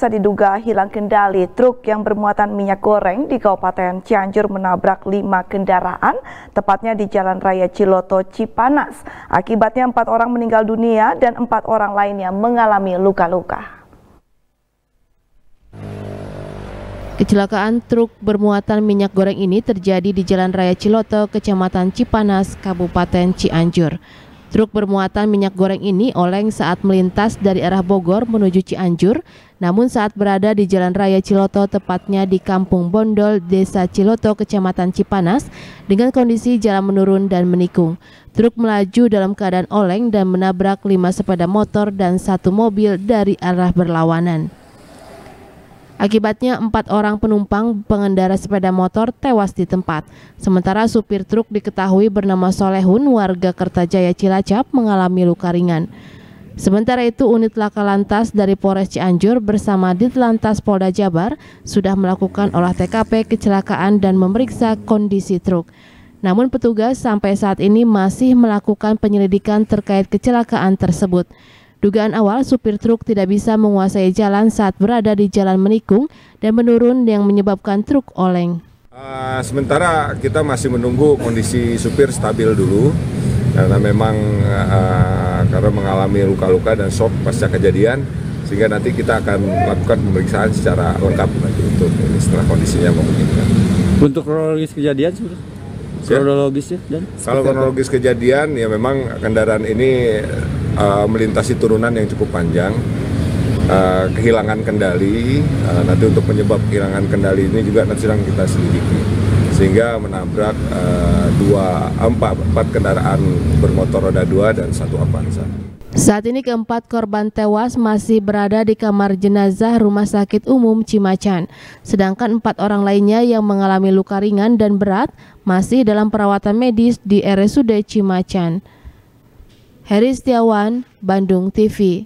Pemirsa diduga hilang kendali truk yang bermuatan minyak goreng di Kabupaten Cianjur menabrak lima kendaraan, tepatnya di Jalan Raya Ciloto Cipanas. Akibatnya empat orang meninggal dunia dan empat orang lainnya mengalami luka-luka. Kecelakaan truk bermuatan minyak goreng ini terjadi di Jalan Raya Ciloto, Kecamatan Cipanas, Kabupaten Cianjur. Truk bermuatan minyak goreng ini oleng saat melintas dari arah Bogor menuju Cianjur, namun saat berada di Jalan Raya Ciloto tepatnya di Kampung Bondol, Desa Ciloto, Kecamatan Cipanas, dengan kondisi jalan menurun dan menikung. Truk melaju dalam keadaan oleng dan menabrak lima sepeda motor dan satu mobil dari arah berlawanan. Akibatnya empat orang penumpang pengendara sepeda motor tewas di tempat. Sementara supir truk diketahui bernama Solehun warga Kertajaya Cilacap mengalami luka ringan. Sementara itu unit laka lantas dari Polres Cianjur bersama Ditlantas Polda Jabar sudah melakukan olah TKP kecelakaan dan memeriksa kondisi truk. Namun petugas sampai saat ini masih melakukan penyelidikan terkait kecelakaan tersebut. Dugaan awal supir truk tidak bisa menguasai jalan saat berada di jalan menikung dan menurun yang menyebabkan truk oleng. Uh, sementara kita masih menunggu kondisi supir stabil dulu karena memang uh, karena mengalami luka-luka dan shock pasca kejadian sehingga nanti kita akan melakukan pemeriksaan secara lengkap nanti untuk ini setelah kondisinya memungkinkan. Untuk kronologis kejadian kronologis ya dan kalau kronologis kejadian ya memang kendaraan ini uh, melintasi turunan yang cukup panjang, uh, kehilangan kendali. Uh, nanti untuk penyebab kehilangan kendali ini juga nanti sedang kita selidiki, sehingga menabrak uh, dua empat, empat kendaraan bermotor roda dua dan satu Avanza. Saat ini keempat korban tewas masih berada di kamar jenazah Rumah Sakit Umum Cimacan, sedangkan empat orang lainnya yang mengalami luka ringan dan berat masih dalam perawatan medis di RSUD Cimacan. Heri Setiawan, Bandung TV